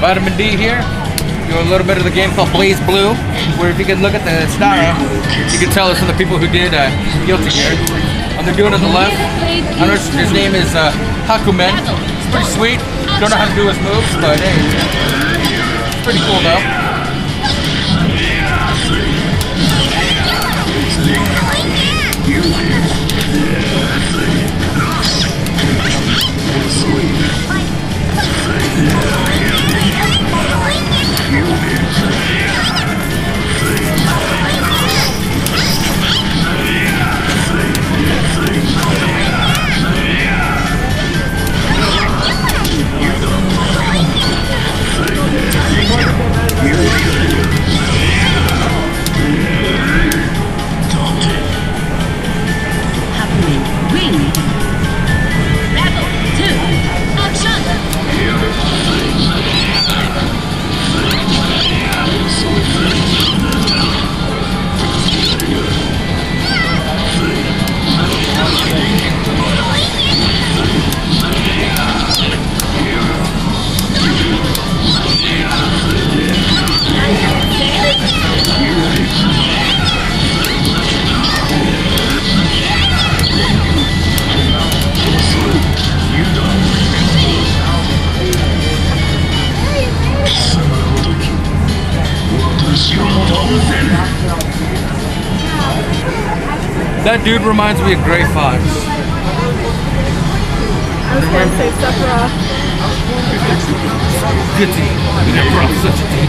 Vitamin D here. Do a little bit of the game called BlazBlue, where if you can look at the style, you can tell it's from the people who did uh, Guilty Gear. On the dude on the left, I know his name is uh, Hakumen. It's pretty sweet. Don't know how to do his moves, but hey, it's pretty cool though. That dude reminds me of Gray Fox. I was gonna say Sephiroth. Guilty. You